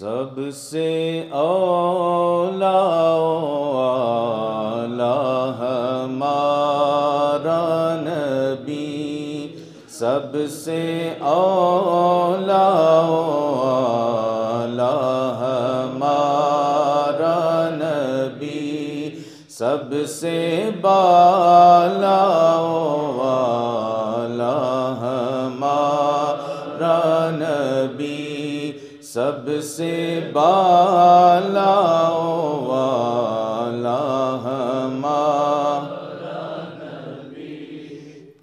سب سے اولا اولا ہمارا نبی، سب سے اولا اولا ہمارا نبی، سب سے بالا سب سے بالا والا ہمارا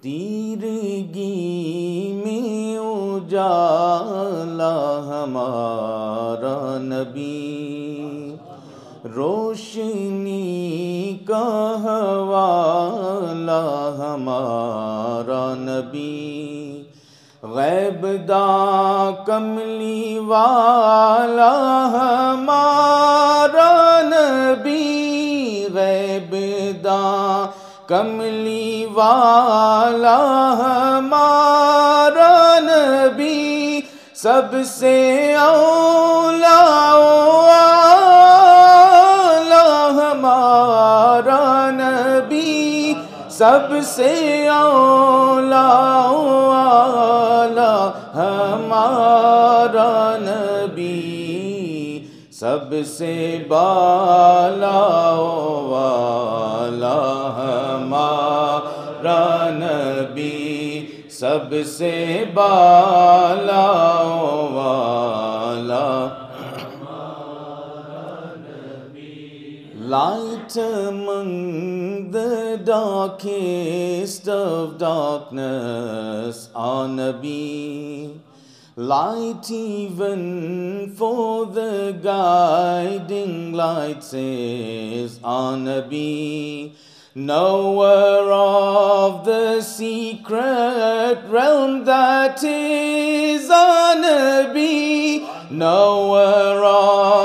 تیرگی میں اجالا ہمارا نبی۔ روشنی کا حوالہ ہمارا نبی۔ غیب دا کملی والا ہمارا نبی، غیب دا کملی والا ہمارا نبی۔ سب سے اولا اولا ہمارا نبی۔ سب سے اولا اولا ہمارا نبی سب سے بالا والا ہمارا نبی سب سے بالا والا Light among the darkest of darkness, our. Light even for the guiding light says our. Knower of the secret realm that is our. Knower of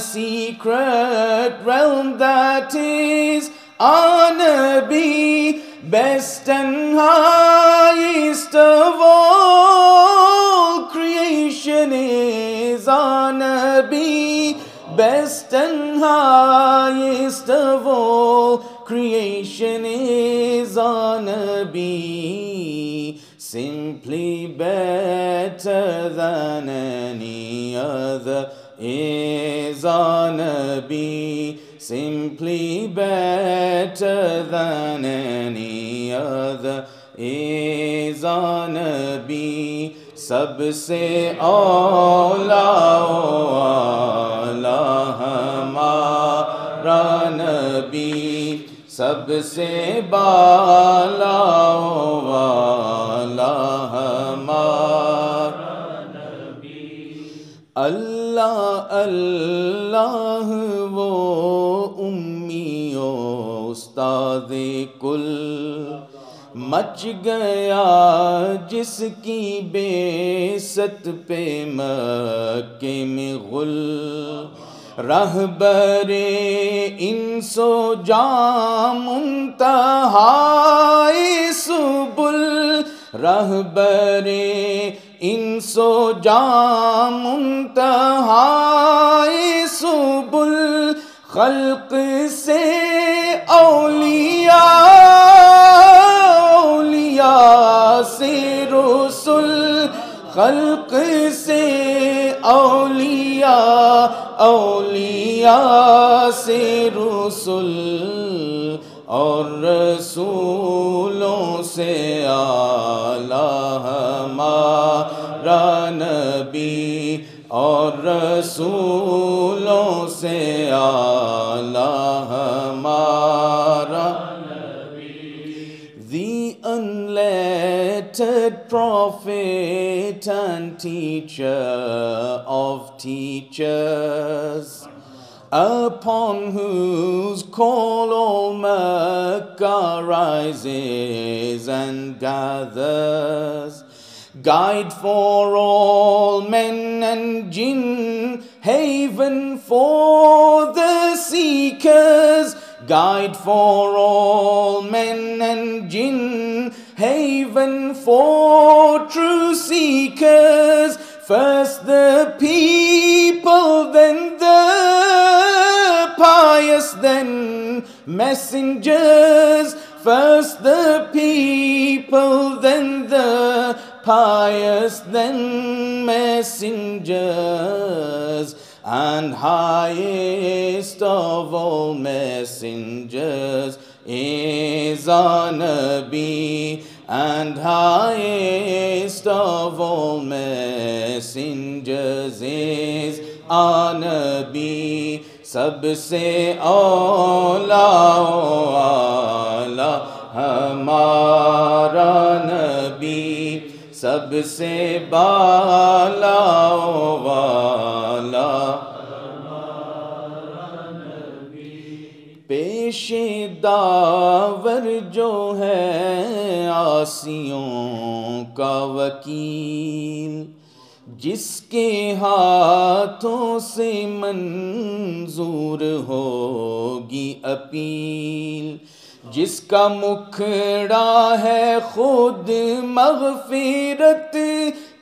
secret realm that is our Nabi. Best and highest of all creation is our Nabi. Best and highest of all creation is our Nabi. Simply better than any other is our Nabi. Simply better than any other is our Nabi. सबसे OLA वाला हमारा नबी सबसे बाला वाला हमारा अल्लाह اللہ اللہ وہ امی و استاد کل۔ مچ گیا جس کی بے ست پہ مکے میں غل۔ رہبر ان سو جام انتہائی سبل۔ رہبر ان سو جام خلق سے اولیاء اولیاء سے رسل، خلق سے اولیاء اولیاء سے رسل اور رسولوں سے آلہ ہمارا نبی اور رسولوں سے آلہ unlettered prophet and teacher of teachers, upon whose call all Mecca rises and gathers. Guide for all men and jinn, haven for the seekers. Guide for all men and jinn, haven for true seekers, first the people, then the pious, then messengers. First the people, then the pious, then messengers, and highest of all messengers is our Nabi and highest of all messengers is our Nabi. سب سے اولا اولا ہمارا نبی سب سے بالا والا پیش داور جو ہے عاصیوں کا وکیل، جس کے ہاتھوں سے منظور ہوگی اپیل، جس کا مکھڑا ہے خود مغفرت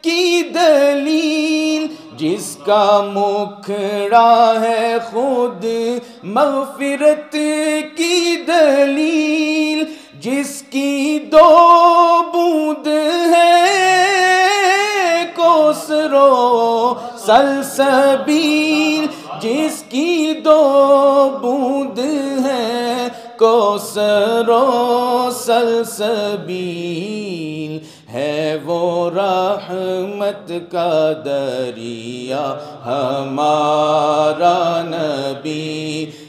کی دلیل، جس کا مکھڑا ہے خود مغفرت کی دلیل جس کی دو بود ہے کوسرو سلسبیل، جس کی دو بود ہے کوسرو سلسبیل، ہے وہ رحمت کا دریا، ہمارا نبی۔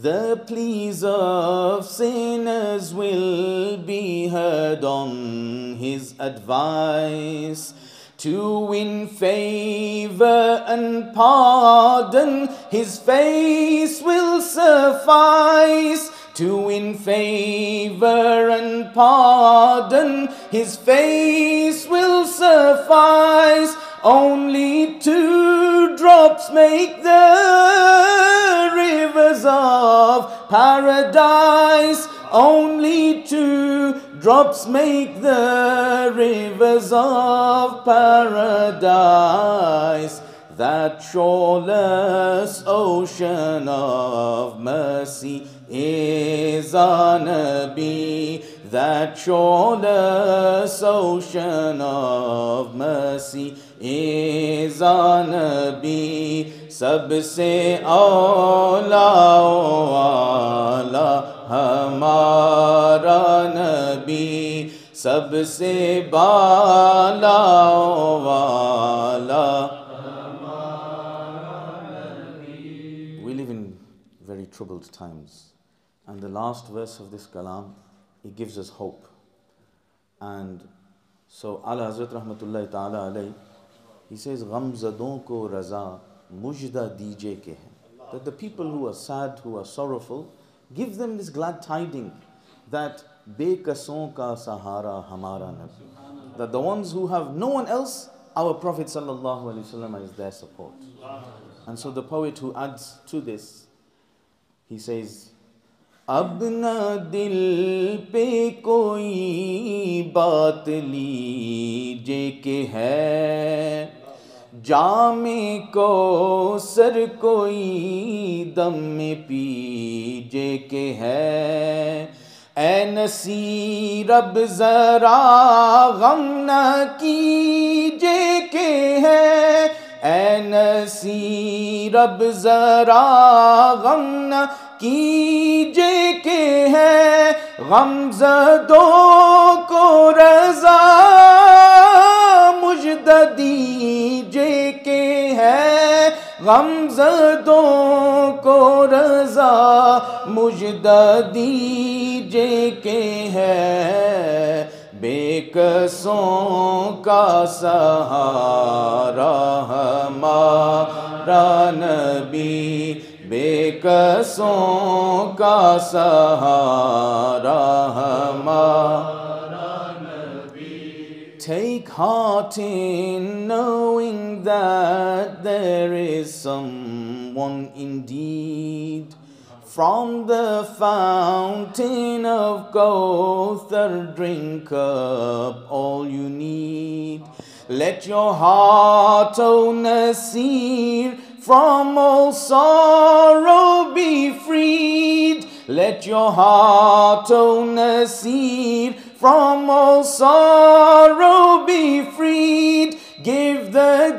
The pleas of sinners will be heard on his advice. To win favor and pardon, his face will suffice. To win favor and pardon, his face will suffice. Only two paradise. Only two drops make the rivers of paradise. That shoreless ocean of mercy is our Nabi. That shoreless ocean of mercy is our Nabi. सबसे औला सबसे बाला वाला। We live in very troubled times and the last verse of this kalam it gives us hope. And so Ala Hazrat Rahmatullah Ta'ala alayhi he says ghamzadon ko raza mujda dije ke hai. That the people who are sad who are sorrowful give them this glad tiding that bekason ka sahara hamara nabi. That the ones who have no one else, our Prophet sallallahu alaihi wasallam is their support. And so the poet who adds to this, he says, अब न दिल पे कोई बात लीजे के है जामे को सर कोई दम में पीजे के है اے نصیرب، ذرا غم نہ کیجے کے ہے اے نصیرب، ذرا غم نہ کیجے کے ہے غم زدوں کو رضا مجد دیجے کے ہے غم زدوں کو رضا مجدہ دیجے کہ ہے بے قصوں کا سہارا ہمارا نبی بے قصوں کا سہارا ہمارا نبی Take heart in knowing that there is someone indeed. From the fountain of Kauthar, drink up all you need. Let your heart, O Nasir, from all sorrow be freed. Let your heart, O Nasir, from all sorrow be freed. Give the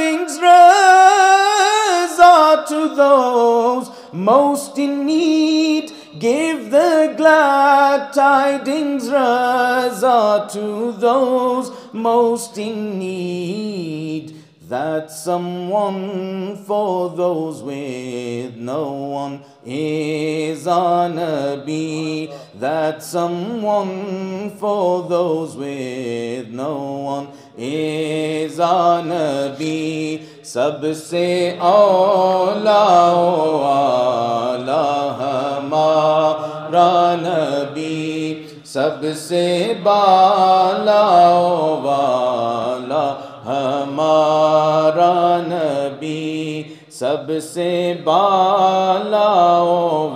tidings, Raza, to those most in need. Give the glad tidings, Raza, to those most in need that someone for those with no one is our Nabi. That someone for those with no one is our Nabi. सबसे औला आला हमारा नबी सबसे wa. سب سے بالا و